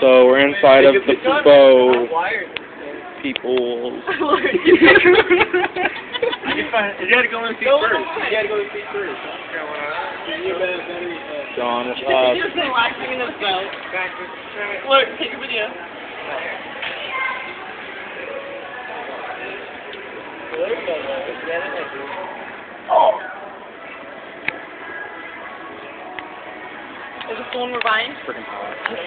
So we're inside of the bow people. You gotta go in feet first. You gotta go in feet first. John uh, is Just up. relaxing in the belt. Look, take a video. Oh. Is this the one we're buying? Freaking hot.